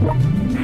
you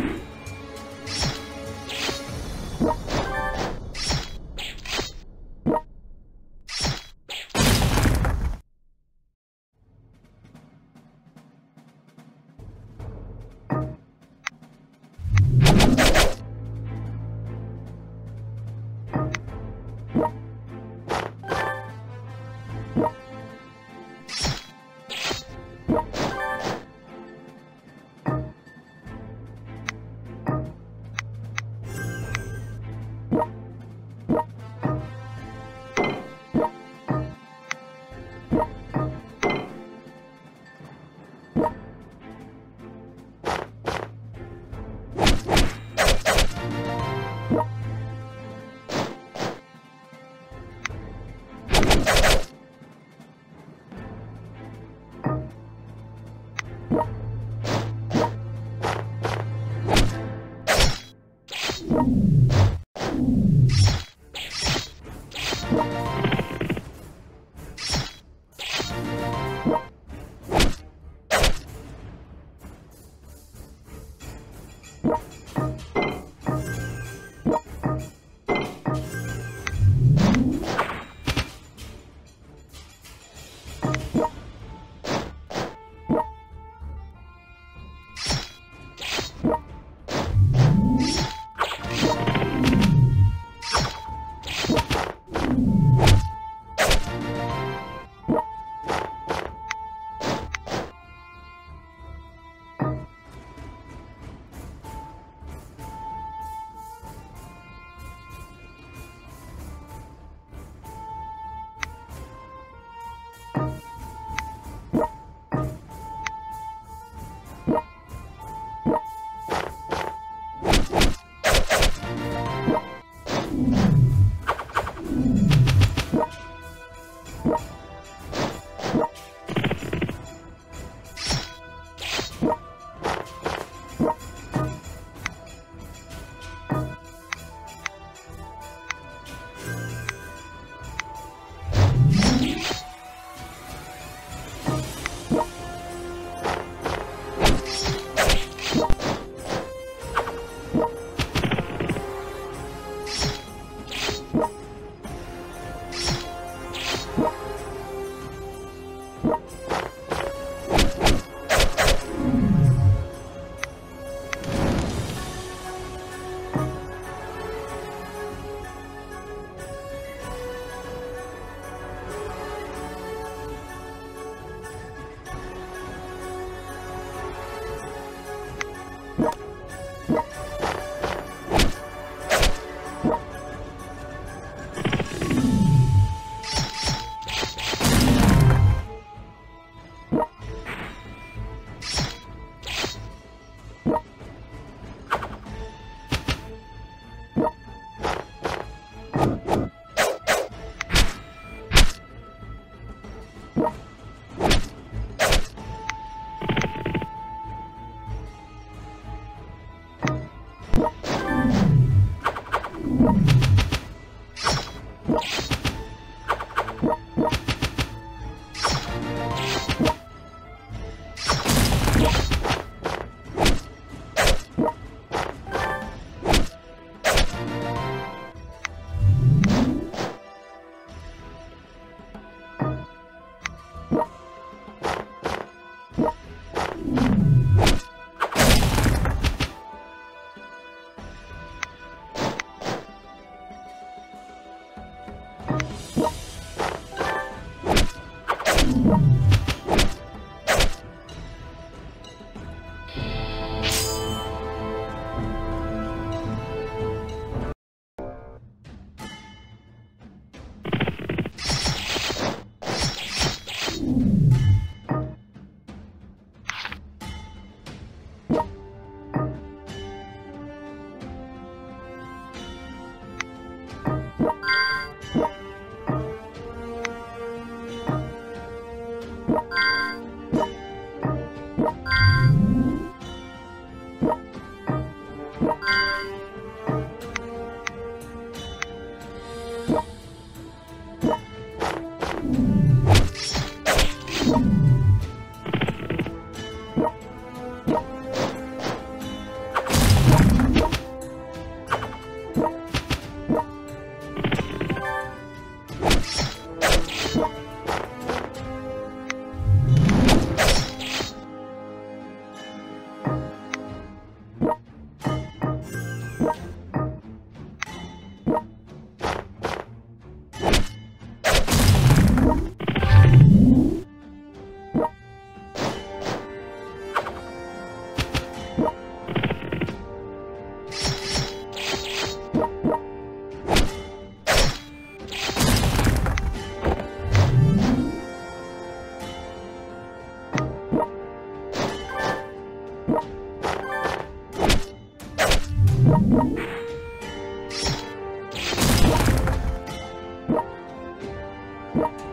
you.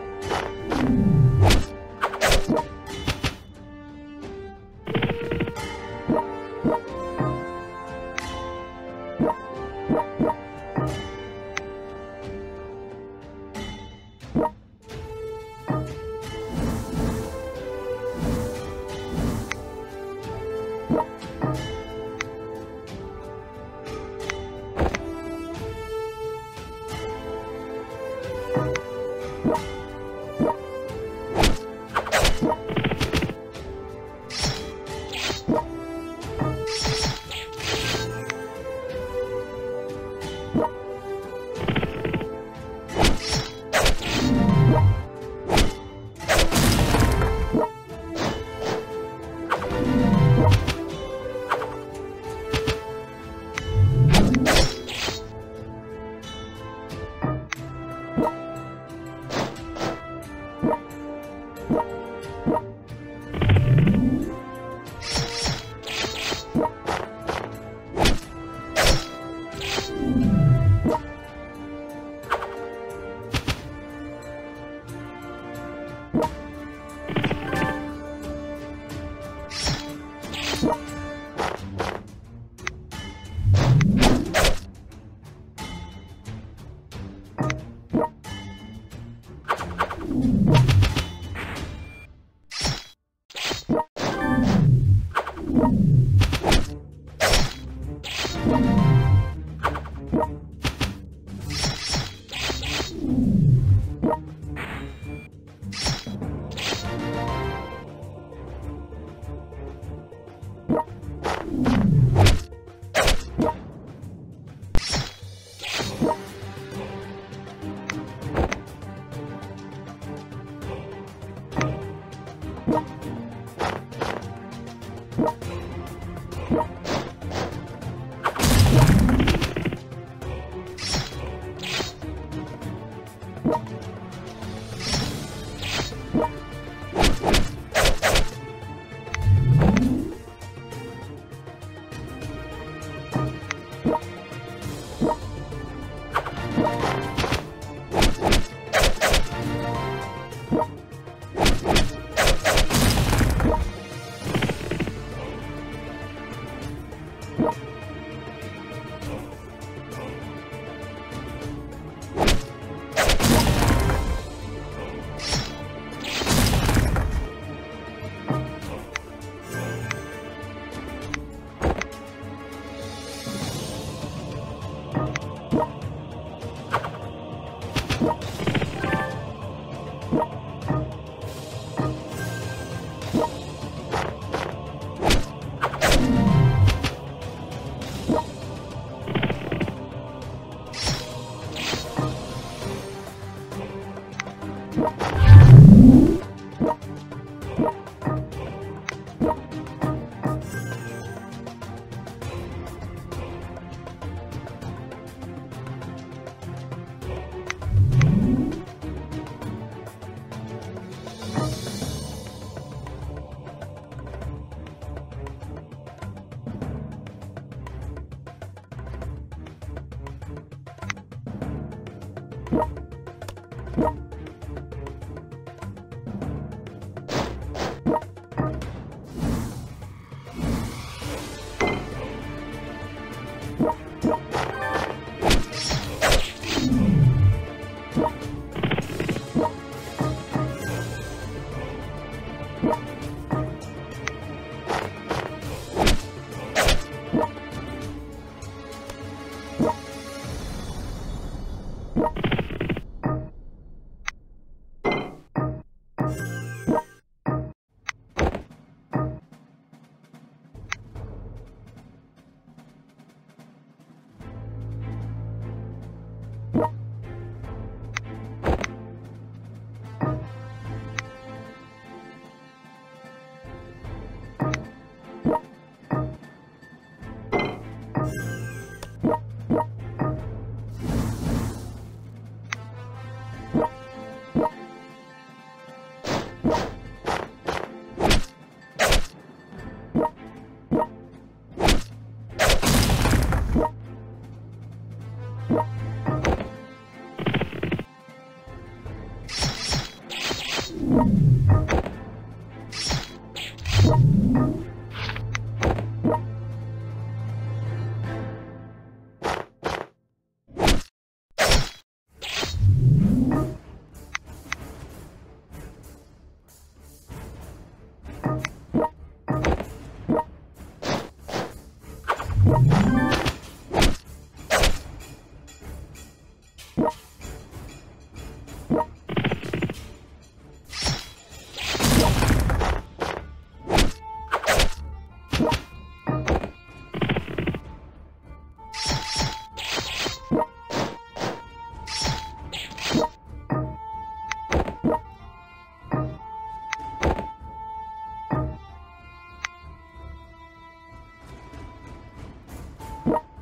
You